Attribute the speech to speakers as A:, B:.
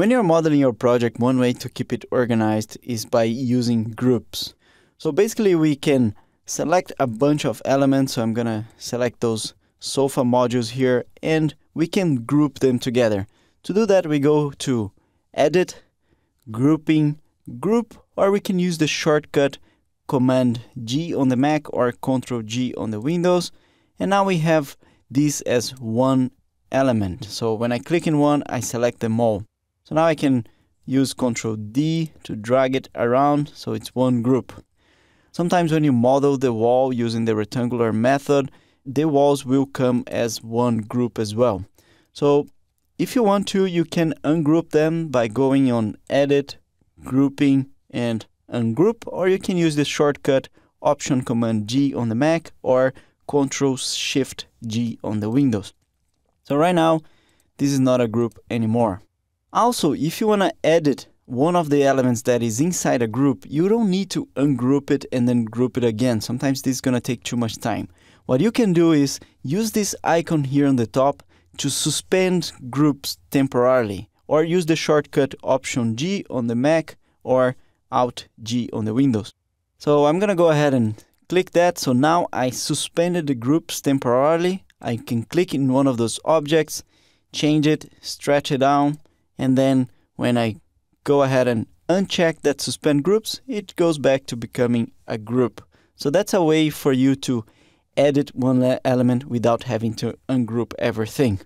A: When you're modeling your project, one way to keep it organized is by using groups. So basically we can select a bunch of elements. So I'm gonna select those sofa modules here and we can group them together. To do that, we go to Edit, Grouping, Group, or we can use the shortcut Command G on the Mac or Control G on the Windows. And now we have this as one element. So when I click in one, I select them all. So now I can use Control D to drag it around so it's one group. Sometimes when you model the wall using the rectangular method, the walls will come as one group as well. So if you want to, you can ungroup them by going on Edit, Grouping, and Ungroup, or you can use the shortcut Option Command G on the Mac or Control Shift G on the Windows. So right now, this is not a group anymore. Also, if you want to edit one of the elements that is inside a group, you don't need to ungroup it and then group it again. Sometimes this is going to take too much time. What you can do is use this icon here on the top to suspend groups temporarily or use the shortcut Option G on the Mac or Alt G on the Windows. So I'm going to go ahead and click that. So now I suspended the groups temporarily. I can click in one of those objects, change it, stretch it down, and then when I go ahead and uncheck that suspend groups, it goes back to becoming a group. So that's a way for you to edit one element without having to ungroup everything.